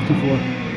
54.